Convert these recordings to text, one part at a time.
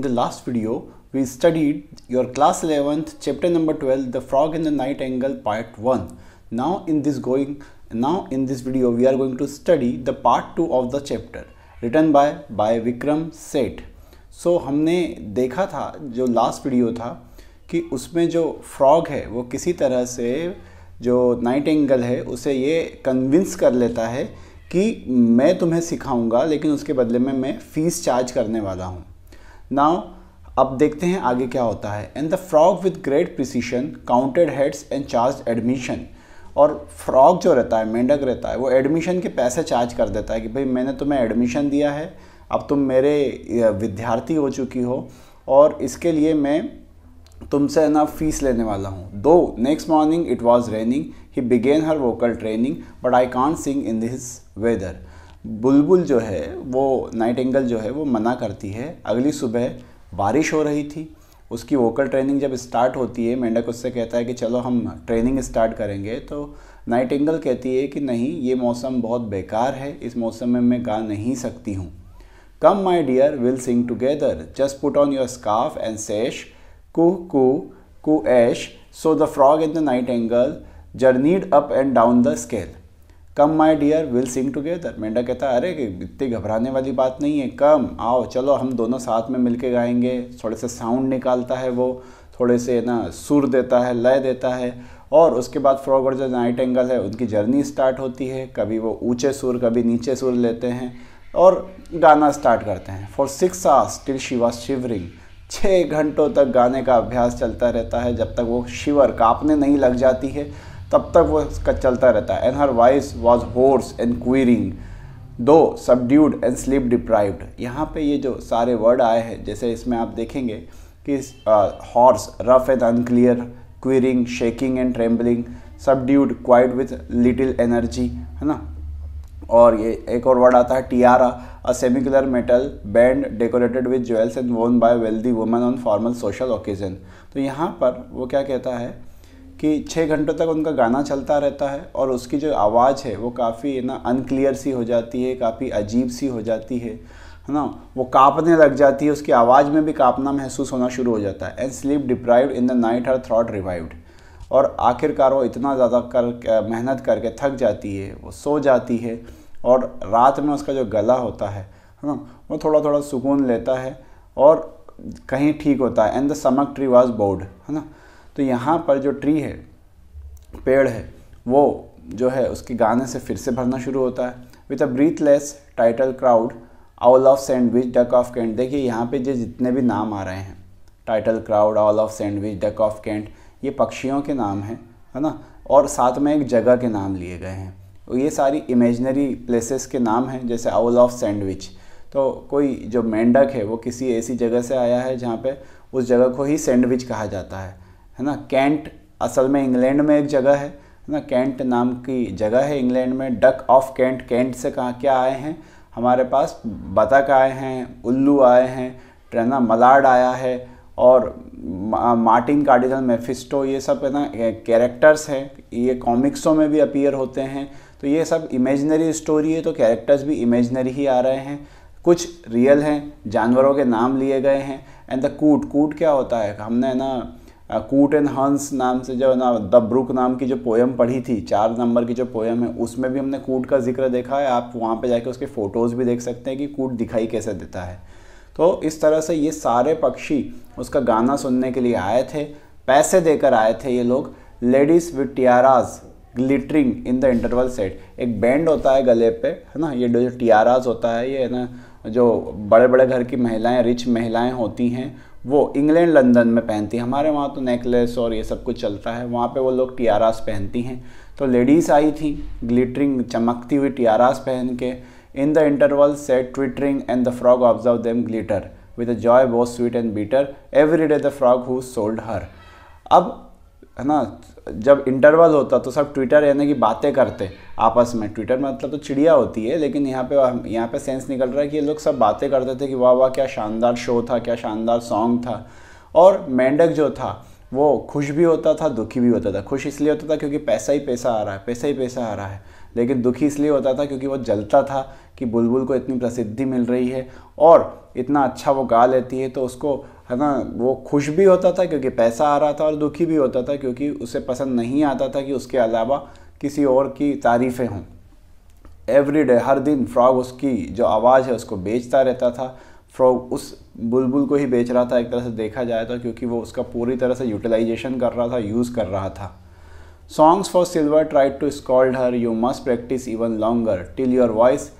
In the last video, we studied your class 11th chapter number 12 the frog in the night angle part 1 now in this going now in this video we are going to study the part 2 of the chapter written by by Vikram Seth so हमने देखा था जो last video था कि उसमें जो frog है वो किसी तरह से जो नाइट एंगल है उसे ये कन्विंस कर लेता है कि मैं तुम्हें सिखाऊँगा लेकिन उसके बदले में मैं फ़ीस चार्ज करने वाला हूँ नाउ अब देखते हैं आगे क्या होता है. And the frog with great precision counted heads and charge admission और फ्रॉग जो रहता है, मेंढक रहता है, वो एडमिशन के पैसे चार्ज कर देता है कि भाई मैंने तुम्हें एडमिशन दिया है, अब तुम मेरे विद्यार्थी हो चुकी हो और इसके लिए मैं तुमसे ना फ़ीस लेने वाला हूँ. Though next morning it was raining he began her vocal training but I can't sing in this weather बुलबुल जो है, वो नाइट एंगल जो है, वो मना करती है। अगली सुबह बारिश हो रही थी। उसकी वोकल ट्रेनिंग जब स्टार्ट होती है, मेंढक उससे कहता है कि चलो हम ट्रेनिंग स्टार्ट करेंगे तो नाइट एंगल कहती है कि नहीं, ये मौसम बहुत बेकार है, इस मौसम में मैं गा नहीं सकती हूँ। Come my dear will sing together just put on your scarf and sash koo koo koo ash so the frog in the nightingale journeyed up and down the scale come my dear will sing together मेंढा कहता है अरे, इतनी घबराने वाली बात नहीं है। कम आओ, चलो, हम दोनों साथ में मिलके गाएँगे। थोड़े से साउंड निकालता है वो, थोड़े से ना सुर देता है, लय देता है। और उसके बाद फ्रॉग और जो नाइट एंगल है, उनकी जर्नी स्टार्ट होती है। कभी वो ऊँचे सुर, कभी नीचे सुर लेते हैं और गाना स्टार्ट करते हैं। For six hours till she was shivering छः घंटों तक गाने का अभ्यास चलता रहता है। जब तक वो शिवर कांपने नहीं लग जाती है तब तक वो इसका चलता रहता है। And her voice was hoarse and quivering though subdued and sleep deprived यहाँ पे ये जो सारे वर्ड आए हैं, जैसे इसमें आप देखेंगे कि hoarse rough and unclear quivering shaking and trembling subdued quiet with little energy है ना? और ये एक और वर्ड आता है tiara a semicircular metal band decorated with jewels and worn by wealthy women on formal social occasion तो यहाँ पर वो क्या कहता है? कि छः घंटों तक उनका गाना चलता रहता है और उसकी जो आवाज़ है, वो काफ़ी ना अनक्लियर सी हो जाती है, काफ़ी अजीब सी हो जाती है है ना, वो काँपने लग जाती है, उसकी आवाज़ में भी काँपना महसूस होना शुरू हो जाता है and sleep deprived in the night her throat revived और आखिरकार वो इतना ज़्यादा कर मेहनत करके थक जाती है, वो सो जाती है, और रात में उसका जो गला होता है है ना, वो थोड़ा थोड़ा सुकून लेता है, और कहीं ठीक होता है and the sumac tree was bored है ना तो यहाँ पर जो ट्री है, पेड़ है, वो जो है उसके गाने से फिर से भरना शुरू होता है। With a breathless title crowd owl of Sandwich duck of Kent देखिए यहाँ पे जो जितने भी नाम आ रहे हैं title crowd owl of Sandwich duck of Kent ये पक्षियों के नाम हैं, है ना? और साथ में एक जगह के नाम लिए गए हैं। तो ये सारी इमेजनरी प्लेसेस के नाम हैं, जैसे आउल ऑफ़ सैंडविच तो कोई जो मेंढक है, वो किसी ऐसी जगह से आया है जहाँ पे उस जगह को ही सैंडविच कहा जाता है। है ना? कैंट असल में इंग्लैंड में एक जगह है है ना? कैंट नाम की जगह है इंग्लैंड में। डक ऑफ़ कैंट कैंट से कहाँ क्या आए हैं? हमारे पास बतख आए हैं, उल्लू आए हैं ट्रेना मलाड आया है और मार्टिन कार्डिनल मेफिस्टो, ये सब, है ना? कैरेक्टर्स हैं। ये कॉमिक्सों में भी अपीयर होते हैं। तो ये सब इमेजनरी स्टोरी है तो कैरेक्टर्स भी इमेजनरी ही आ रहे हैं। कुछ रियल हैं, जानवरों के नाम लिए गए हैं। एंड द कूट कूट क्या होता है? हमने ना? कूट एंड हंस नाम से जो ना, द ब्रुक नाम की जो पोएम पढ़ी थी, चार नंबर की जो पोएम है, उसमें भी हमने कूट का ज़िक्र देखा है। आप वहाँ पे जाके उसके फ़ोटोज़ भी देख सकते हैं कि कूट दिखाई कैसे देता है। तो इस तरह से ये सारे पक्षी उसका गाना सुनने के लिए आए थे, पैसे देकर आए थे ये लोग। Ladies with tiaras glittering in the interval set एक बैंड होता है गले पे, है ना? ये जो टियाराज होता है, ये है ना, जो बड़े बड़े घर की महिलाएँ रिच महिलाएँ होती हैं वो इंग्लैंड, लंदन में पहनती हैं। हमारे वहाँ तो नेकलेस और ये सब कुछ चलता है। वहाँ पे वो लोग टियारास पहनती हैं। तो लेडीज़ आई थी, ग्लिटरिंग, चमकती हुई टियारास पहन के, in the interval set twittering and the frog observe them glitter with a joy बहुत sweet and bitter every day the frog who sold her अब है ना? जब इंटरवल होता तो सब ट्विटर यानी कि बातें करते आपस में। ट्विटर मतलब तो चिड़िया होती है, लेकिन यहाँ पे यहाँ पे सेंस निकल रहा है कि ये लोग सब बातें करते थे कि वाह वाह, क्या शानदार शो था, क्या शानदार सॉन्ग था। और मेंढक जो था, वो खुश भी होता था, दुखी भी होता था। खुश इसलिए होता था क्योंकि पैसा ही पैसा आ रहा है, पैसा ही पैसा आ रहा है। लेकिन दुखी इसलिए होता था क्योंकि वो जलता था कि बुलबुल को इतनी प्रसिद्धि मिल रही है और इतना अच्छा वो गा लेती है तो उसको है ना? वो खुश भी होता था क्योंकि पैसा आ रहा था और दुखी भी होता था क्योंकि उसे पसंद नहीं आता था कि उसके अलावा किसी और की तारीफ़ें हों। एवरी डे हर दिन फ्रॉग उसकी जो आवाज़ है उसको बेचता रहता था। फ्रॉग उस बुलबुल को ही बेच रहा था, एक तरह से देखा जाए तो क्योंकि वो उसका पूरी तरह से यूटिलाइजेशन कर रहा था यूज़ कर रहा था। Songs for silver tried to scold her you must practise even longer till your voice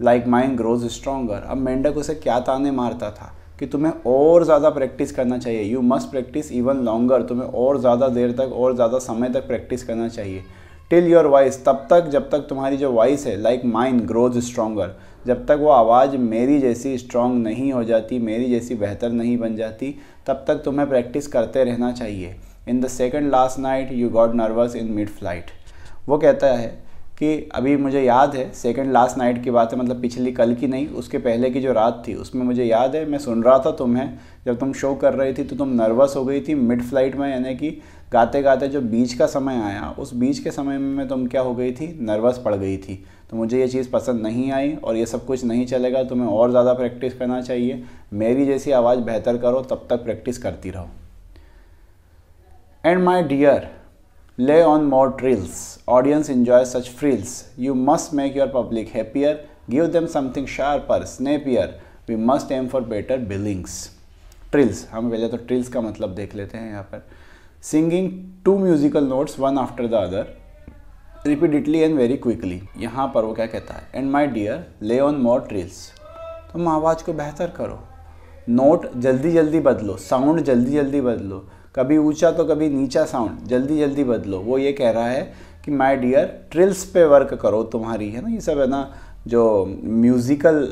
like mine grows stronger अब मेंढक उसे क्या ताने मारता था? कि तुम्हें और ज़्यादा प्रैक्टिस करना चाहिए। You must practise even longer तुम्हें और ज़्यादा देर तक, और ज़्यादा समय तक प्रैक्टिस करना चाहिए। टिल योर वॉइस तब तक जब तक तुम्हारी जो वॉइस है लाइक माइंड ग्रोज स्ट्रोंगर जब तक वो आवाज़ मेरी जैसी स्ट्रॉन्ग नहीं हो जाती, मेरी जैसी बेहतर नहीं बन जाती, तब तक तुम्हें प्रैक्टिस करते रहना चाहिए। In the second last night you got nervous in mid flight वो कहता है कि अभी मुझे याद है सेकंड लास्ट नाइट की बात है मतलब पिछली कल की नहीं, उसके पहले की जो रात थी, उसमें मुझे याद है, मैं सुन रहा था तुम्हें, जब तुम शो कर रही थी तो तुम नर्वस हो गई थी मिड फ़्लाइट में, यानी कि गाते गाते जो बीच का समय आया, उस बीच के समय में तुम क्या हो गई थी नर्वस पड़ गई थी। तो मुझे ये चीज़ पसंद नहीं आई और ये सब कुछ नहीं चलेगा, तुम्हें और ज़्यादा प्रैक्टिस करना चाहिए। मेरी जैसी आवाज़ बेहतर करो, तब तक प्रैक्टिस करती रहो। And my dear lay on more trills. Audience enjoy such frills. You must make your public happier. Give them something sharper, snappier. We must aim for better billings. Trills हम पहले तो ट्रिल्स का मतलब देख लेते हैं यहाँ पर singing two musical notes one after the other repeatedly and very quickly यहाँ पर वो क्या कहता है and my dear lay on more trills तुम आवाज़ को बेहतर करो नोट जल्दी जल्दी बदलो साउंड जल्दी जल्दी बदलो कभी ऊँचा तो कभी नीचा साउंड जल्दी जल्दी बदलो। वो ये कह रहा है कि माय डियर ट्रिल्स पे वर्क करो, तुम्हारी है ना, ये सब है ना, जो म्यूज़िकल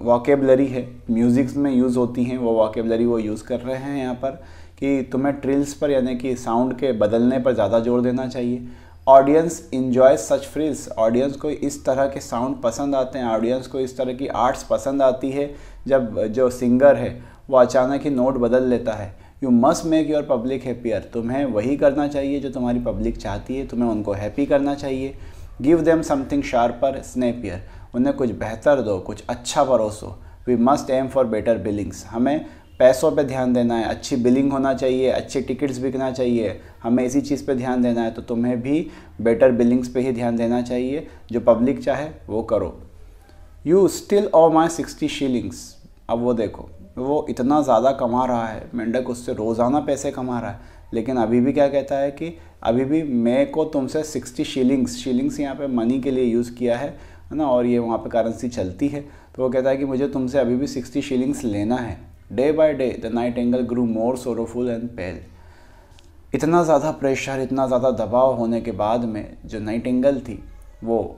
वॉकेबलरी है म्यूज़िक्स में यूज़ होती हैं, वो वॉकेबलरी वो यूज़ कर रहे हैं यहाँ पर कि तुम्हें ट्रिल्स पर यानी कि साउंड के बदलने पर ज़्यादा ज़ोर देना चाहिए। Audience enjoy such frills audience को इस तरह के साउंड पसंद आते हैं। ऑडियंस को इस तरह की आर्ट्स पसंद आती है। जब, जो सिंगर है, वो अचानक ही नोट बदल लेता है। You must make your public happier तुम्हें वही करना चाहिए जो तुम्हारी पब्लिक चाहती है। तुम्हें उनको हैप्पी करना चाहिए। Give them something sharper snappier उन्हें कुछ बेहतर दो, कुछ अच्छा परोसो। We must aim for better billings हमें पैसों पे ध्यान देना है। अच्छी बिलिंग होना चाहिए, अच्छे टिकट्स बिकना चाहिए। हमें इसी चीज़ पे ध्यान देना है तो तुम्हें भी बेटर बिलिंग्स पे ही ध्यान देना चाहिए। जो पब्लिक चाहे, वो करो। You still owe my sixty shillings अब वो देखो। वो इतना ज़्यादा कमा रहा है, मेंढक उससे रोज़ाना पैसे कमा रहा है। लेकिन अभी भी क्या कहता है कि अभी भी मैं को तुमसे सिक्सटी शीलिंग्स शीलिंग्स यहाँ पे मनी के लिए यूज़ किया है ना? और ये वहाँ पे करेंसी चलती है। तो वो कहता है कि मुझे तुमसे अभी भी सिक्सटी शीलिंग्स लेना है। Day by day the nightingale grew more sorrowful and pale इतना ज़्यादा प्रेशर इतना ज़्यादा दबाव होने के बाद में जो नाइट एंगल थी, वो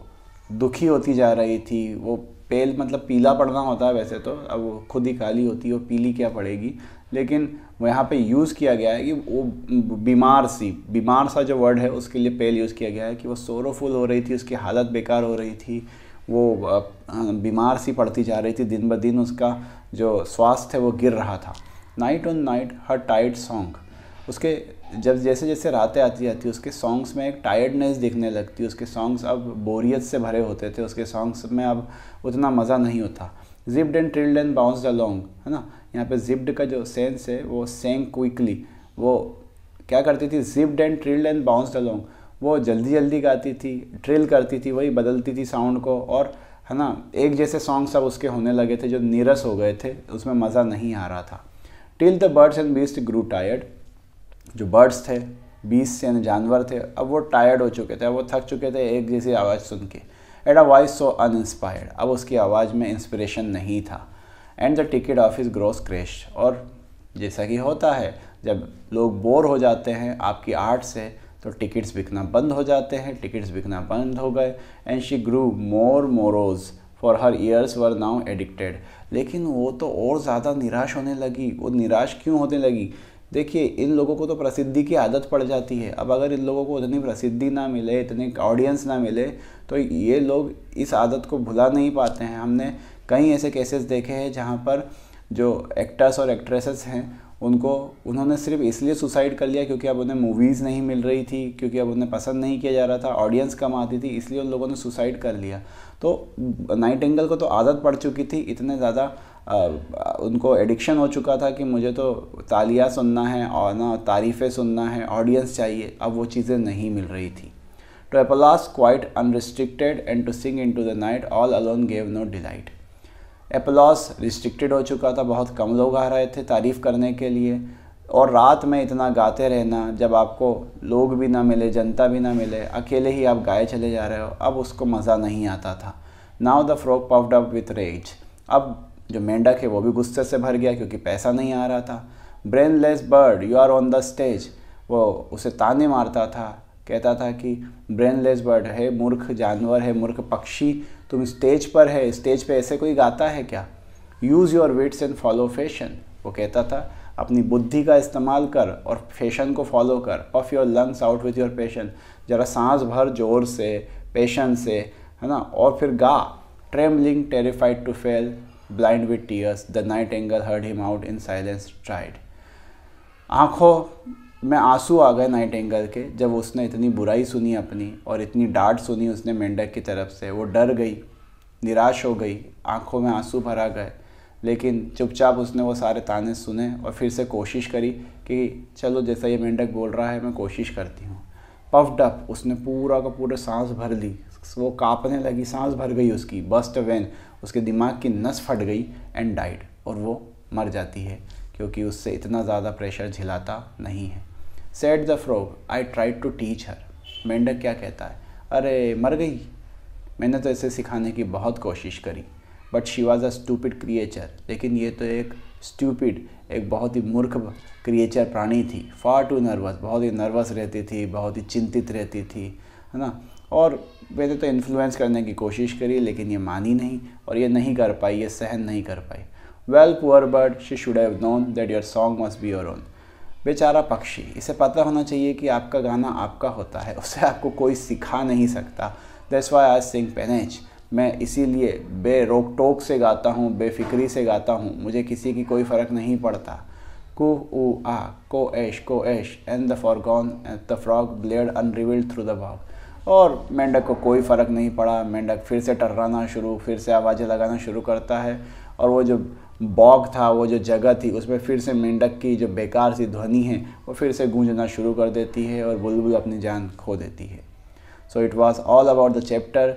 दुखी होती जा रही थी, वो पेल मतलब पीला पड़ना होता है वैसे तो अब वो खुद ही काली होती है, वो पीली क्या पड़ेगी? लेकिन यहाँ पे यूज़ किया गया है कि वो बीमार सी, बीमार सा जो वर्ड है, उसके लिए पेल यूज़ किया गया है कि वो सोरोफुल हो रही थी, उसकी हालत बेकार हो रही थी, वो बीमार सी पड़ती जा रही थी, दिन ब दिन उसका जो स्वास्थ्य है वो गिर रहा था। Night on night her tight song उसके जब जैसे जैसे रातें आती जाती है उसके सॉन्ग्स में एक टायर्डनेस दिखने लगती, उसके सॉन्ग्स अब बोरियत से भरे होते थे, उसके सॉन्ग्स में अब उतना मज़ा नहीं होता। Zipped and trilled and bounced along है ना? यहाँ पे जिप्ड का जो सेंस है, वो सेंग क्विकली वो क्या करती थी? Zipped and trilled and bounced along वो जल्दी जल्दी गाती थी ट्रिल करती थी, वही बदलती थी साउंड को और, है ना? एक जैसे सॉन्ग सब उसके होने लगे थे जो नीरस हो गए थे, उसमें मज़ा नहीं आ रहा था। Till the birds and beast grew tired जो बर्ड्स थे, बीस से यानी जानवर थे, अब वो टायर्ड हो चुके थे, अब वो थक चुके थे एक जैसी आवाज़ सुन के। At a voice so uninspired अब उसकी आवाज़ में इंस्पिरेशन नहीं था। And the ticket office gross crash और जैसा कि होता है, जब लोग बोर हो जाते हैं आपकी आर्ट से तो टिकट्स बिकना बंद हो जाते हैं टिकट्स बिकना बंद हो गए। And she grew more morose for her ears were now addicted लेकिन वो तो और ज़्यादा निराश होने लगी, वो निराश क्यों होने लगी? देखिए, इन लोगों को तो प्रसिद्धि की आदत पड़ जाती है। अब अगर इन लोगों को उतनी प्रसिद्धि ना मिले, इतनी ऑडियंस ना मिले तो ये लोग इस आदत को भुला नहीं पाते हैं। हमने कई ऐसे केसेस देखे हैं जहाँ पर जो एक्टर्स और एक्ट्रेसेस हैं, उनको, उन्होंने सिर्फ़ इसलिए सुसाइड कर लिया क्योंकि अब उन्हें मूवीज़ नहीं मिल रही थी, क्योंकि अब उन्हें पसंद नहीं किया जा रहा था ऑडियंस कम आती थी, इसलिए उन लोगों ने सुसाइड कर लिया। तो नाइट एंगल को तो आदत पड़ चुकी थी, इतने ज़्यादा उनको एडिक्शन हो चुका था कि मुझे तो तालियाँ सुनना है और ना तारीफ़ें सुनना है ऑडियंस चाहिए, अब वो चीज़ें नहीं मिल रही थी। To applause quite unrestricted and to sing into the night all alone gave no delight applause restricted हो चुका था, बहुत कम लोग आ रहे थे तारीफ़ करने के लिए। और रात में इतना गाते रहना, जब आपको लोग भी ना मिले, जनता भी ना मिले, अकेले ही आप गाए चले जा रहे हो, अब उसको मज़ा नहीं आता था। Now the frog puffed up with rage अब जो मेंढक है, वो भी गुस्से से भर गया क्योंकि पैसा नहीं आ रहा था। Brainless bird you are on the stage वो उसे ताने मारता था, कहता था कि ब्रेनलेस बर्ड है, मूर्ख जानवर है, मूर्ख पक्षी, तुम स्टेज पर है स्टेज पे ऐसे कोई गाता है क्या? Use your wits and follow fashion वो कहता था अपनी बुद्धि का इस्तेमाल कर और फ़ैशन को फॉलो कर off your lungs out with your passion ज़रा सांस भर ज़ोर से पेशन से, है ना? और फिर गा। Trembling terrified to fail blind with tears the nightingale heard him out in silence tried आँखों में आँसू आ गए नाइट एंगल के, जब उसने इतनी बुराई सुनी अपनी और इतनी डांट सुनी उसने मेंढक की तरफ़ से। वो डर गई, निराश हो गई। आँखों में आँसू भरा गए। लेकिन चुपचाप उसने वो सारे ताने सुने और फिर से कोशिश करी कि चलो जैसा ये मेंढक बोल रहा है, मैं कोशिश करती हूँ। पफ्ड अप उसने पूरा का पूरा सांस भर ली। वो कांपने लगी, सांस भर गई उसकी। बस्ट वेन उसके दिमाग की नस फट गई एंड डाइड और वो मर जाती है, क्योंकि उससे इतना ज़्यादा प्रेशर झिलाता नहीं है। Said the frog I tried to teach her मेंढक क्या कहता है? अरे, मर गई। मैंने तो इसे सिखाने की बहुत कोशिश करी। But she was a stupid creature लेकिन ये तो एक स्टूपिड एक बहुत ही मूर्ख क्रिएचर प्राणी थी। फार टू नर्वस बहुत ही नर्वस रहती थी, बहुत ही चिंतित रहती थी, है ना? और मैंने तो इन्फ्लुएंस करने की कोशिश करी, लेकिन ये मानी नहीं और ये नहीं कर पाई, ये सहन नहीं कर पाई। Well poor bird she should have known that your song must be your own बेचारा पक्षी, इसे पता होना चाहिए कि आपका गाना आपका होता है, उसे आपको कोई सिखा नहीं सकता। That's why I sing panache मैं इसीलिए बे रोक टोक से गाता हूँ, बेफिक्री से गाता हूँ, मुझे किसी की कोई फ़र्क नहीं पड़ता। कु, उ, आ, koo ash koo ash and the forgone the frog blared unrivalled through the bog और मेंढक को कोई फ़र्क नहीं पड़ा, मेंढक फिर से टर्राना शुरू, फिर से आवाज़ें लगाना शुरू करता है। और वो जो बॉग था, वो जो जगह थी, उसमें फिर से मेंढक की जो बेकार सी ध्वनि है, वो फिर से गूंजना शुरू कर देती है और बुलबुल अपनी जान खो देती है। So it was all about the chapter